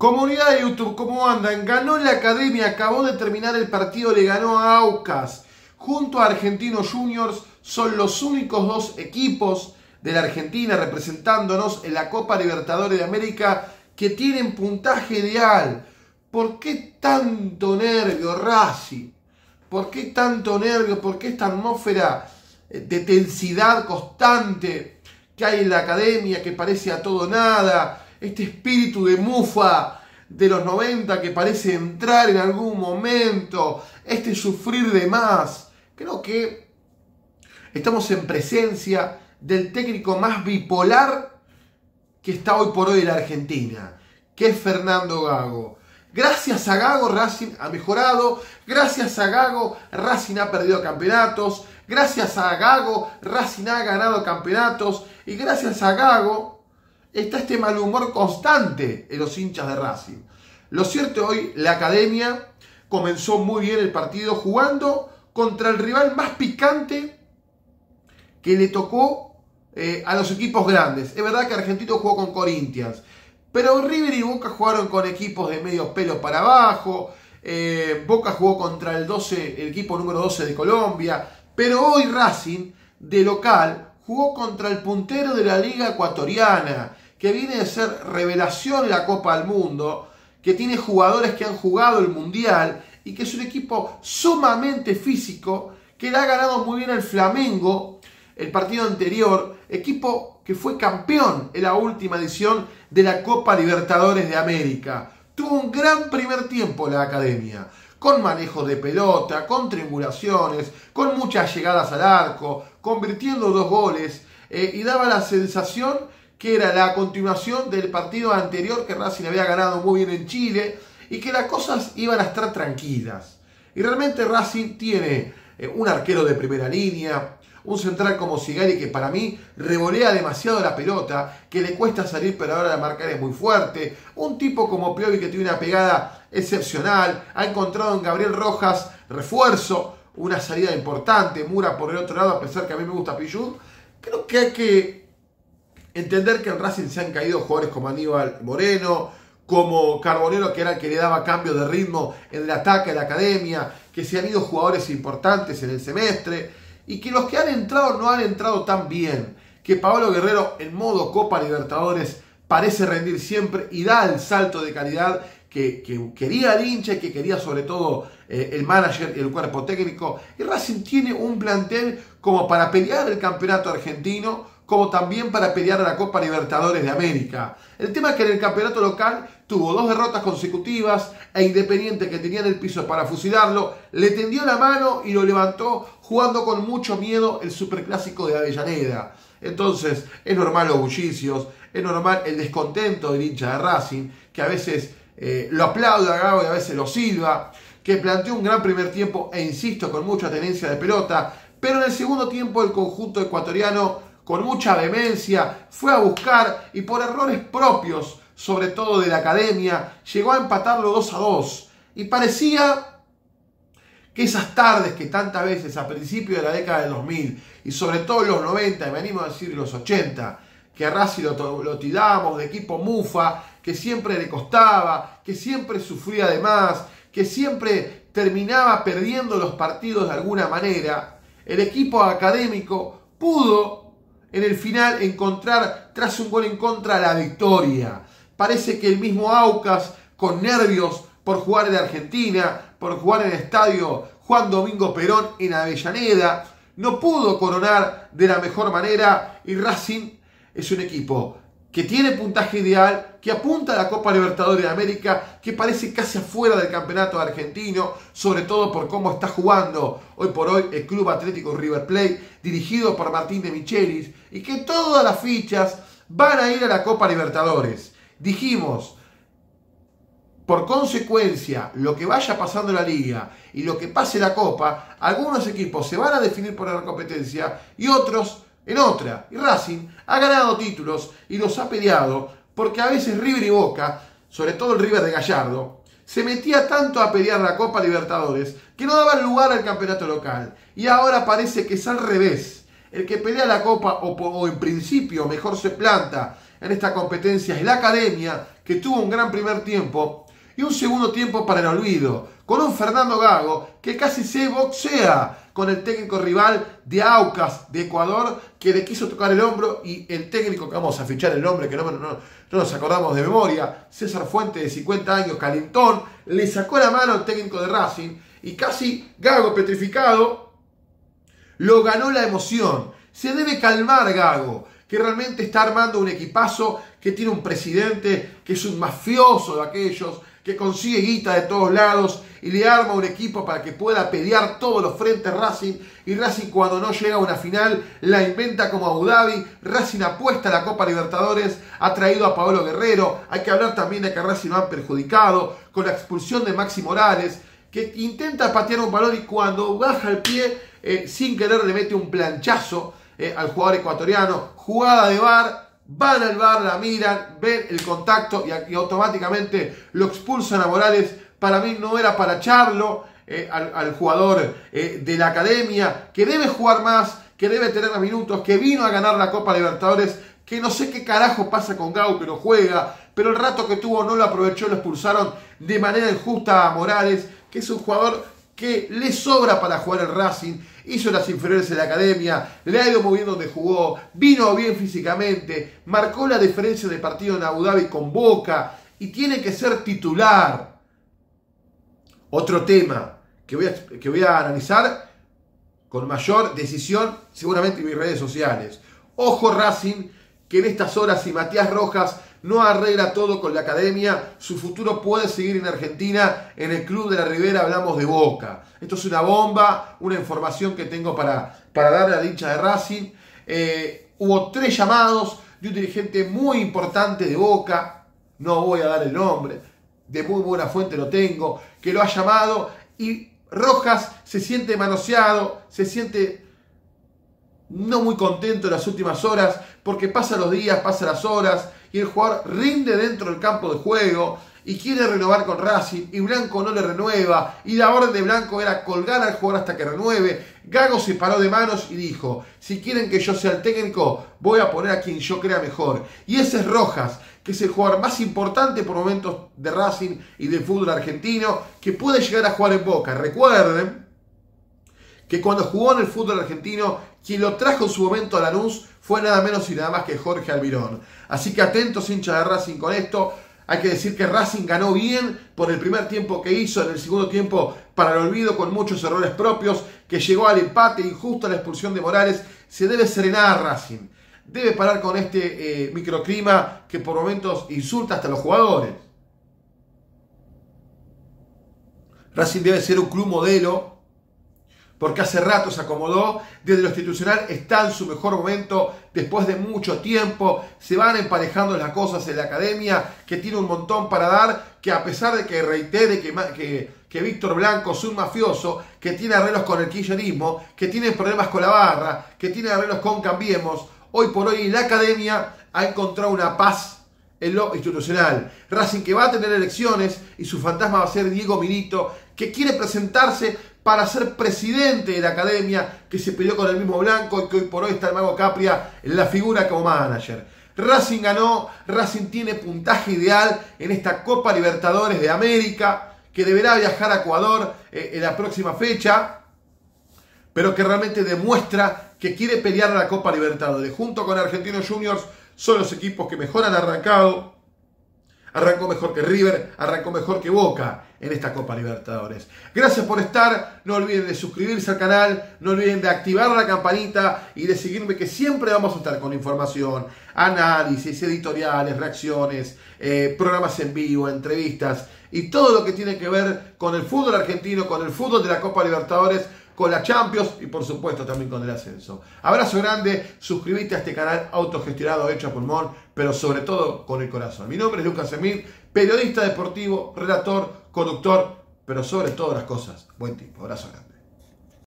Comunidad de YouTube, ¿cómo andan? Ganó la academia, acabó de terminar el partido, le ganó a Aucas. Junto a Argentinos Juniors son los únicos dos equipos de la Argentina representándonos en la Copa Libertadores de América que tienen puntaje ideal. ¿Por qué tanto nervio, Racing? ¿Por qué tanto nervio? ¿Por qué esta atmósfera de tensidad constante que hay en la academia que parece a todo nada? Este espíritu de mufa de los 90 que parece entrar en algún momento, este sufrir de más. Creo que estamos en presencia del técnico más bipolar que está hoy por hoy en la Argentina, que es Fernando Gago. Gracias a Gago Racing ha mejorado, gracias a Gago Racing ha perdido campeonatos, gracias a Gago Racing ha ganado campeonatos y gracias a Gago está este mal humor constante en los hinchas de Racing. Lo cierto hoy, la academia comenzó muy bien el partido jugando contra el rival más picante que le tocó eh, a los equipos grandes. Es verdad que Argentino jugó con Corinthians, pero River y Boca jugaron con equipos de medio pelo para abajo. Eh, Boca jugó contra el 12, el equipo número 12 de Colombia. Pero hoy Racing, de local, jugó contra el puntero de la Liga Ecuatoriana que viene de ser revelación en la Copa del Mundo, que tiene jugadores que han jugado el Mundial y que es un equipo sumamente físico, que le ha ganado muy bien al Flamengo el partido anterior, equipo que fue campeón en la última edición de la Copa Libertadores de América. Tuvo un gran primer tiempo la academia, con manejo de pelota, con triangulaciones, con muchas llegadas al arco, convirtiendo dos goles, eh, y daba la sensación que era la continuación del partido anterior que Racing había ganado muy bien en Chile y que las cosas iban a estar tranquilas. Y realmente Racing tiene eh, un arquero de primera línea, un central como Sigali que para mí revolea demasiado la pelota, que le cuesta salir pero ahora la marcar es muy fuerte, un tipo como Piovi que tiene una pegada excepcional, ha encontrado en Gabriel Rojas refuerzo, una salida importante, Mura por el otro lado, a pesar que a mí me gusta Pichud, creo que hay que Entender que en Racing se han caído jugadores como Aníbal Moreno, como Carbonero, que era el que le daba cambio de ritmo en el ataque a la academia, que se han ido jugadores importantes en el semestre, y que los que han entrado no han entrado tan bien, que Pablo Guerrero en modo Copa Libertadores parece rendir siempre y da el salto de calidad que, quería el hincha y que quería sobre todo eh, el manager y el cuerpo técnico. Y Racing tiene un plantel como para pelear el campeonato argentino, como también para pelear a la Copa Libertadores de América. El tema es que en el campeonato local tuvo dos derrotas consecutivas e Independiente que tenía en el piso para fusilarlo, le tendió la mano y lo levantó jugando con mucho miedo el superclásico de Avellaneda. Entonces es normal los bullicios, es normal el descontento del hincha de Racing, que a veces eh, lo aplaude a Gago y a veces lo silba, que planteó un gran primer tiempo e insisto con mucha tenencia de pelota, pero en el segundo tiempo el conjunto ecuatoriano con mucha vehemencia, fue a buscar y por errores propios, sobre todo de la academia, llegó a empatarlo 2 a 2. Y parecía que esas tardes que tantas veces a principios de la década del 2000 y sobre todo en los 90, y me animo a decir los 80, que a Racing lo, lo tiramos de equipo mufa, que siempre le costaba, que siempre sufría de más, que siempre terminaba perdiendo los partidos de alguna manera, el equipo académico pudo en el final encontrar tras un gol en contra la victoria. Parece que el mismo Aucas, con nervios por jugar en Argentina, por jugar en el estadio Juan Domingo Perón en Avellaneda, no pudo coronar de la mejor manera y Racing es un equipo que tiene puntaje ideal, que apunta a la Copa Libertadores de América, que parece casi afuera del campeonato argentino, sobre todo por cómo está jugando hoy por hoy el Club Atlético River Plate, dirigido por Martín de Michelis, y que todas las fichas van a ir a la Copa Libertadores. Dijimos, por consecuencia, lo que vaya pasando la liga y lo que pase la Copa, algunos equipos se van a definir por la competencia y otros en otra. Y Racing ha ganado títulos y los ha peleado porque a veces River y Boca, sobre todo el River de Gallardo, se metía tanto a pelear la Copa Libertadores que no daban lugar al campeonato local. Y ahora parece que es al revés. El que pelea la Copa o, o en principio mejor se planta en esta competencia es la academia, que tuvo un gran primer tiempo y un segundo tiempo para el olvido, con un Fernando Gago que casi se boxea con el técnico rival de Aucas de Ecuador, que le quiso tocar el hombro y el técnico, que vamos a fichar el nombre, que no, no, nos acordamos de memoria, César Fuente de 50 años, Calentón, le sacó la mano al técnico de Racing y casi Gago petrificado lo ganó la emoción. Se debe calmar Gago, que realmente está armando un equipazo, que tiene un presidente que es un mafioso de aquellos, que consigue guita de todos lados y le arma un equipo para que pueda pelear todos los frentes Racing. Y Racing cuando no llega a una final la inventa como Abu Dhabi, Racing apuesta a la Copa Libertadores, ha traído a Pablo Guerrero, hay que hablar también de que Racing lo han perjudicado con la expulsión de Maxi Morales, que intenta patear un balón y cuando baja el pie eh, sin querer le mete un planchazo eh, al jugador ecuatoriano, jugada de bar, van al bar, la miran, ven el contacto y, automáticamente lo expulsan a Morales. Para mí no era para echarlo eh, al, jugador eh, de la academia, que debe jugar más, que debe tener más minutos, que vino a ganar la Copa Libertadores, que no sé qué carajo pasa con Gau, que no juega, pero el rato que tuvo no lo aprovechó, lo expulsaron de manera injusta a Morales, que es un jugador que le sobra para jugar el Racing, hizo las inferiores en la academia, le ha ido muy bien donde jugó, vino bien físicamente, marcó la diferencia de partido en Abu Dhabi con Boca y tiene que ser titular. Otro tema que voy a, que voy a analizar con mayor decisión, seguramente en mis redes sociales. Ojo Racing, que en estas horas si Matías Rojas no arregla todo con la academia, su futuro puede seguir en Argentina, en el Club de la Ribera hablamos de Boca. Esto es una bomba, una información que tengo para, para darle a la dicha de Racing. Eh, hubo tres llamados de un dirigente muy importante de Boca, no voy a dar el nombre, de muy buena fuente lo tengo, que lo ha llamado. Y Rojas se siente manoseado, se siente no muy contento en las últimas horas, porque pasa los días, pasa las horas, y el jugador rinde dentro del campo de juego y quiere renovar con Racing y Blanco no le renueva y la orden de Blanco era colgar al jugador hasta que renueve. Gago se paró de manos y dijo, si quieren que yo sea el técnico, voy a poner a quien yo crea mejor. Y ese es Rojas, que es el jugador más importante por momentos de Racing y del fútbol argentino, que puede llegar a jugar en Boca. Recuerden que cuando jugó en el fútbol argentino, quien lo trajo en su momento a Lanús fue nada menos y nada más que Jorge Almirón. Así que atentos hinchas de Racing con esto. Hay que decir que Racing ganó bien por el primer tiempo que hizo, en el segundo tiempo para el olvido con muchos errores propios, que llegó al empate injusto a la expulsión de Morales. Se debe serenar Racing. Debe parar con este eh, microclima que por momentos insulta hasta los jugadores. Racing debe ser un club modelo porque hace rato se acomodó, desde lo institucional está en su mejor momento, después de mucho tiempo, se van emparejando las cosas en la academia, que tiene un montón para dar, que a pesar de que reitere que, que, que Víctor Blanco es un mafioso, que tiene arreglos con el kirchnerismo, que tiene problemas con la barra, que tiene arreglos con Cambiemos, hoy por hoy la academia ha encontrado una paz en lo institucional. Racing que va a tener elecciones y su fantasma va a ser Diego Milito, que quiere presentarse para ser presidente de la academia, que se peleó con el mismo Blanco y que hoy por hoy está el Mago Capria en la figura como manager. Racing ganó, Racing tiene puntaje ideal en esta Copa Libertadores de América, que deberá viajar a Ecuador eh, en la próxima fecha, pero que realmente demuestra que quiere pelear a la Copa Libertadores. Junto con Argentinos Juniors son los equipos que mejor han arrancado Arrancó mejor que River, arrancó mejor que Boca en esta Copa Libertadores. Gracias por estar, no olviden de suscribirse al canal, no olviden de activar la campanita y de seguirme que siempre vamos a estar con información, análisis, editoriales, reacciones, eh, programas en vivo, entrevistas y todo lo que tiene que ver con el fútbol argentino, con el fútbol de la Copa Libertadores con la Champions y por supuesto también con el ascenso. Abrazo grande, suscríbete a este canal autogestionado hecho a pulmón, pero sobre todo con el corazón. Mi nombre es Lucas Emil, periodista deportivo, relator, conductor, pero sobre todas las cosas, buen tipo. Abrazo grande.